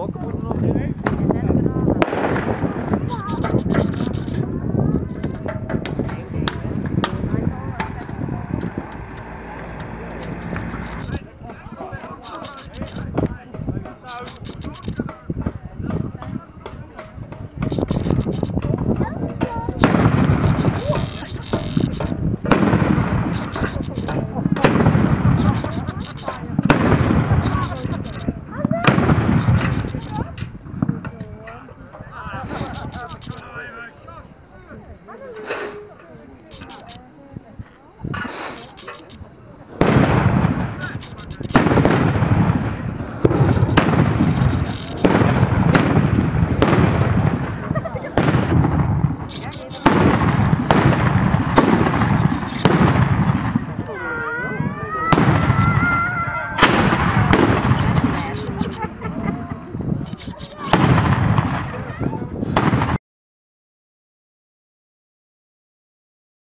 blokken home.